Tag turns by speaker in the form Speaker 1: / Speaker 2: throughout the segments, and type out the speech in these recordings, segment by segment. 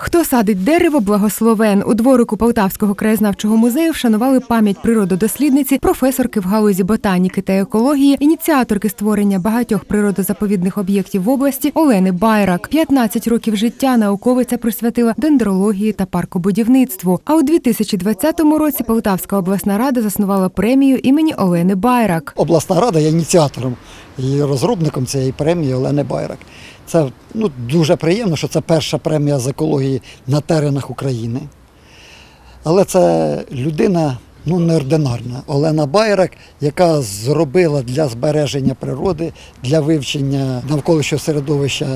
Speaker 1: Хто садить дерево, благословен. У дворику Полтавського краєзнавчого музею вшанували пам'ять природодослідниці, професорки в галузі ботаніки та екології, ініціаторки створення багатьох природозаповідних об'єктів в області Олени Байрак. 15 років життя науковиця присвятила дендрології та паркобудівництву. А у 2020 році Полтавська обласна рада заснувала премію імені Олени Байрак.
Speaker 2: Обласна рада є ініціатором і розробником цієї премії Олени Байрак. Це ну, дуже приємно, що це перша премія з екології на теренах України. Але це людина ну, неординарна. Олена Байрак, яка зробила для збереження природи, для вивчення навколишнього середовища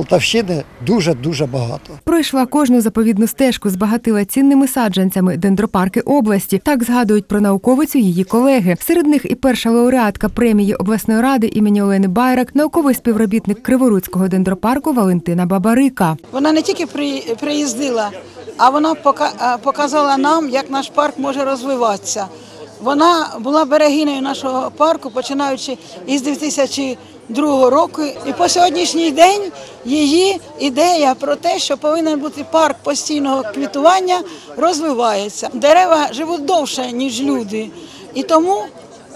Speaker 2: Полтавщини дуже-дуже багато.
Speaker 1: Пройшла кожну заповідну стежку, збагатила цінними саджанцями дендропарки області. Так згадують про науковицю її колеги. Серед них і перша лауреатка премії обласної ради імені Олени Байрак, науковий співробітник Криворуцького дендропарку Валентина Бабарика.
Speaker 3: Вона не тільки при- приїздила, а вона пока- показала нам, як наш парк може розвиватися. Вона була берегинею нашого парку, починаючи із 2002 року. І по сьогоднішній день її ідея про те, що повинен бути парк постійного квітування, розвивається. Дерева живуть довше, ніж люди. І тому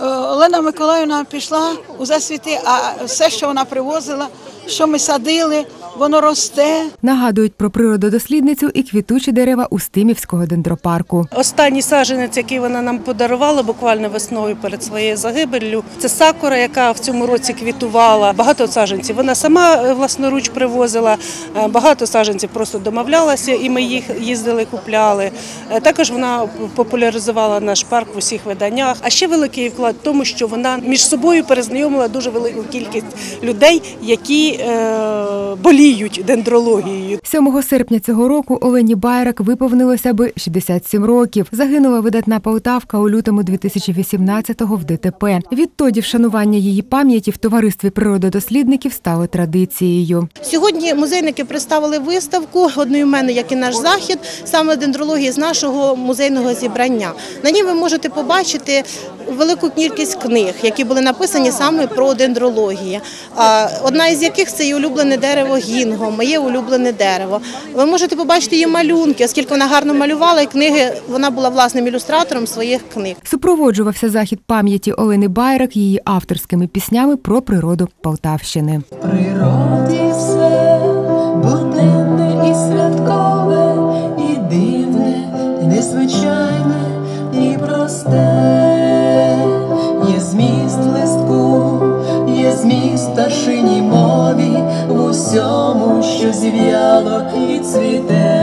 Speaker 3: е, Олена Миколаївна пішла у засвіти, а все, що вона привозила, що ми садили, воно росте.
Speaker 1: Нагадують про природодослідницю і квітучі дерева Устимівського дендропарку.
Speaker 4: Останній саджанець, який вона нам подарувала буквально весною перед своєю загибеллю, це сакура, яка в цьому році квітувала. Багато саджанців вона сама е, власноруч привозила. е, Багато саджанців просто домовлялася, і ми їх їздили, купляли. Е, Також вона популяризувала наш парк в усіх виданнях. А ще великий вклад в тому, що вона між собою перезнайомила дуже велику кількість людей, які е, боліють дендрологією.
Speaker 1: 7 серпня цього року Олені Байрак виповнилося би 67 років. Загинула видатна Полтавка у лютому 2018-го в ДТП. Відтоді вшанування її пам'яті в товаристві природодослідників стало традицією.
Speaker 5: Сьогодні музейники представили виставку одноіменну, як і наш захід, саме дендрології з нашого музейного зібрання. На ній ви можете побачити велику кількість книг, які були написані саме про дендрологію. Одна із яких це і улюблене дерево гінго, моє улюблене дерево. Ви можете побачити її малюнки, оскільки вона гарно малювала, і книги вона була власним ілюстратором своїх книг.
Speaker 1: Супроводжувався захід пам'яті Олени Байрак її авторськими піснями про природу Полтавщини.
Speaker 6: природі все буденне і святкове, що зів'яло і цвіте.